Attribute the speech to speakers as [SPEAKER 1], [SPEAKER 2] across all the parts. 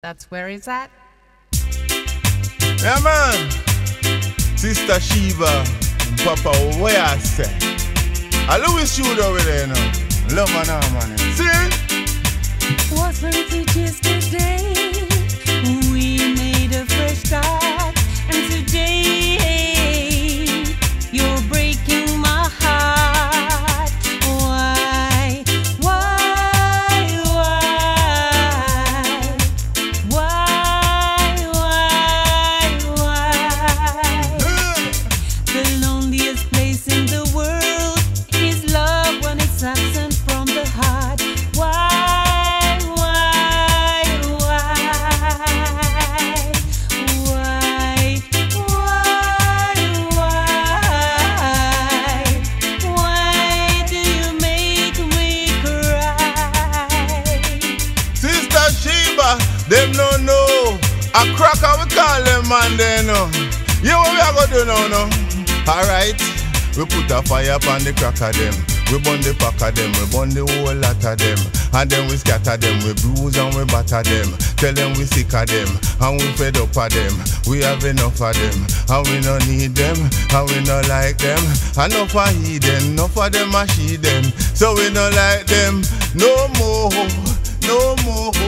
[SPEAKER 1] That's where he's at.
[SPEAKER 2] Yeah, man. Sister Sheeba, Papa, where I say? I Louis shoot over there now. Love my now, man. See?
[SPEAKER 3] Wasn't it yesterday
[SPEAKER 2] them no know. A cracker we call them man they know. You know what we are gonna do now no? Alright. We put a fire upon the cracker them. We burn the pack of them, we burn the whole lot of them. And then we scatter them, we bruise and we batter them. Tell them we sick of them, and we fed up of them. We have enough of them, and we no need them, and we no like them. Enough of heathen, enough of them a she them. So we no like them no more, no more.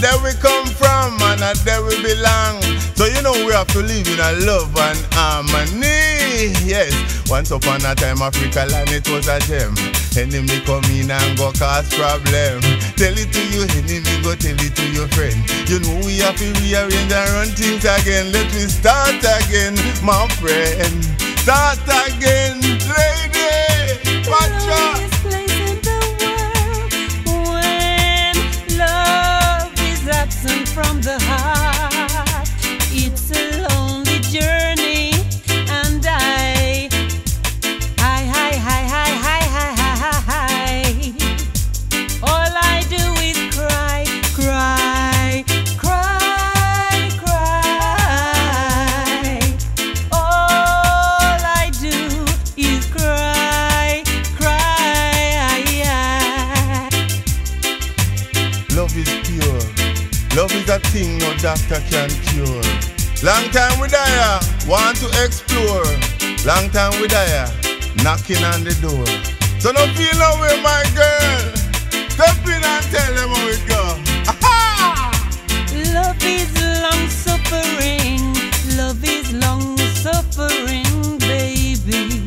[SPEAKER 2] There we come from and there we belong. So you know we have to live in a love and harmony. Yes, once upon a time, Africa land it was a gem. Enemy come in and go cause problem. Tell it to your enemy, go tell it to your friend. You know we have to rearrange and run things again. Let me start again, my friend. Start again, lady.
[SPEAKER 3] Is
[SPEAKER 2] pure. Love is a thing no doctor can cure. Long time we die, want to explore. Long time we die, knocking on the door. So no feel no way, my girl. Step in and tell them how it go. Aha!
[SPEAKER 3] Love is long suffering. Love is long suffering, baby.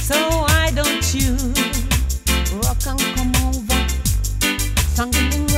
[SPEAKER 3] So why don't you rock and come over? Sangling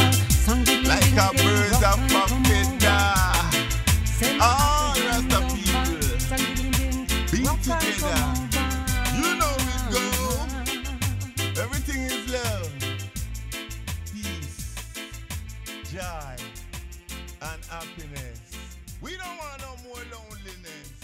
[SPEAKER 2] happiness. We don't want no more loneliness.